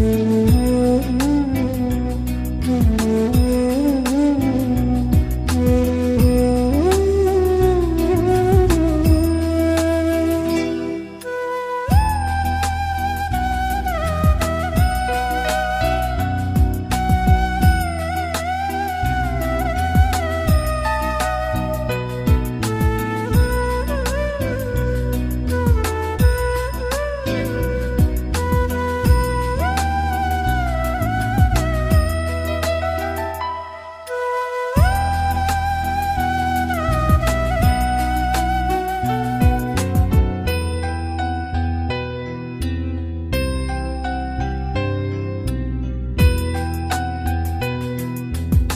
Mm-hmm.